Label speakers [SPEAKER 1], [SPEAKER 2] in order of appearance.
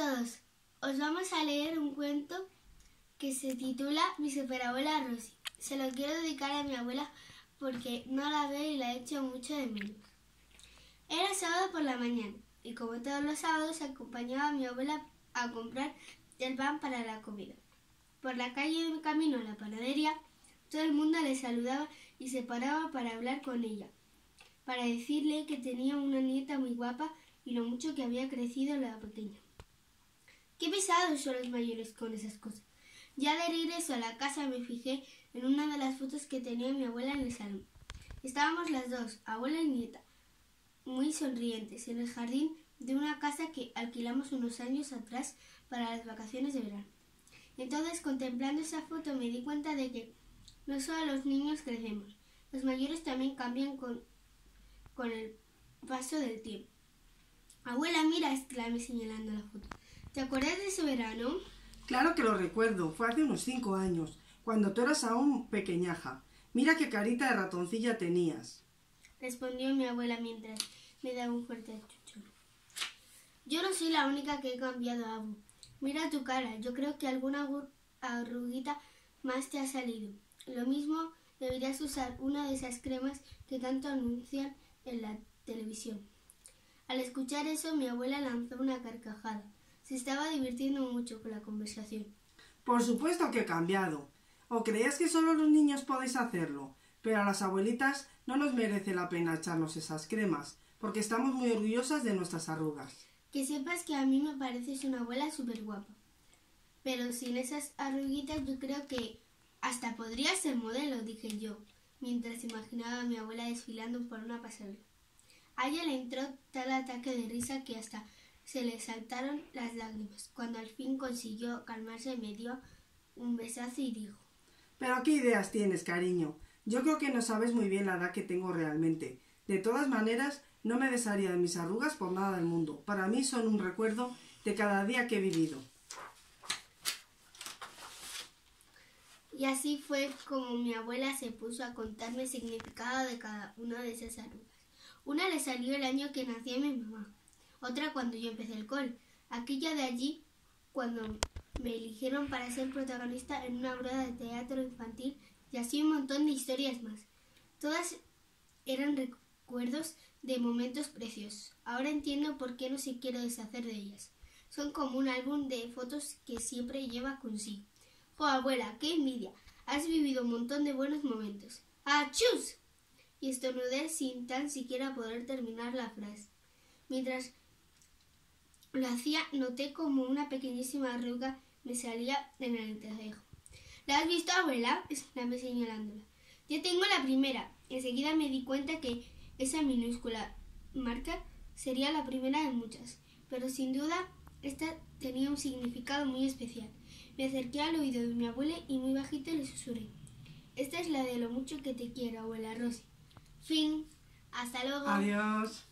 [SPEAKER 1] todos, os vamos a leer un cuento que se titula Mi superabuela Rosy. Se lo quiero dedicar a mi abuela porque no la veo y la he hecho mucho de menos. Era sábado por la mañana y como todos los sábados acompañaba a mi abuela a comprar el pan para la comida. Por la calle de camino a la panadería, todo el mundo le saludaba y se paraba para hablar con ella, para decirle que tenía una nieta muy guapa y lo mucho que había crecido la pequeña. Qué pesados son los mayores con esas cosas. Ya de regreso a la casa me fijé en una de las fotos que tenía mi abuela en el salón. Estábamos las dos, abuela y nieta, muy sonrientes, en el jardín de una casa que alquilamos unos años atrás para las vacaciones de verano. Entonces, contemplando esa foto, me di cuenta de que no solo los niños crecemos, los mayores también cambian con, con el paso del tiempo. Abuela, mira, exclamé señalando la foto. ¿Te acuerdas de ese verano?
[SPEAKER 2] Claro que lo recuerdo, fue hace unos cinco años, cuando tú eras aún pequeñaja. Mira qué carita de ratoncilla tenías.
[SPEAKER 1] Respondió mi abuela mientras me daba un fuerte chucho. Yo no soy la única que he cambiado, Abu. Mira tu cara, yo creo que alguna arruguita más te ha salido. Lo mismo deberías usar una de esas cremas que tanto anuncian en la televisión. Al escuchar eso, mi abuela lanzó una carcajada. Se estaba divirtiendo mucho con la conversación.
[SPEAKER 2] Por supuesto que he cambiado. ¿O creías que solo los niños podéis hacerlo? Pero a las abuelitas no nos merece la pena echarnos esas cremas, porque estamos muy orgullosas de nuestras arrugas.
[SPEAKER 1] Que sepas que a mí me pareces una abuela súper guapa. Pero sin esas arruguitas yo creo que hasta podría ser modelo, dije yo, mientras imaginaba a mi abuela desfilando por una pasarela. A ella le entró tal ataque de risa que hasta se le saltaron las lágrimas. Cuando al fin consiguió calmarse, me dio un besazo y dijo
[SPEAKER 2] Pero qué ideas tienes, cariño. Yo creo que no sabes muy bien la edad que tengo realmente. De todas maneras, no me desharía de mis arrugas por nada del mundo. Para mí son un recuerdo de cada día que he vivido.
[SPEAKER 1] Y así fue como mi abuela se puso a contarme el significado de cada una de esas arrugas. Una le salió el año que nació mi mamá otra cuando yo empecé el col, aquella de allí cuando me eligieron para ser protagonista en una obra de teatro infantil y así un montón de historias más. Todas eran recuerdos de momentos preciosos. Ahora entiendo por qué no se quiere deshacer de ellas. Son como un álbum de fotos que siempre lleva consigo. ¡Oh, abuela, qué envidia! Has vivido un montón de buenos momentos. ¡Achus! Y estornudé sin tan siquiera poder terminar la frase. Mientras lo hacía, noté como una pequeñísima arruga me salía en el entrecejo. ¿La has visto, abuela? exclamé señalándola. Yo tengo la primera. Enseguida me di cuenta que esa minúscula marca sería la primera de muchas, pero sin duda esta tenía un significado muy especial. Me acerqué al oído de mi abuela y muy bajito le susurré. Esta es la de lo mucho que te quiero, abuela Rosy. Fin. Hasta luego.
[SPEAKER 2] Adiós.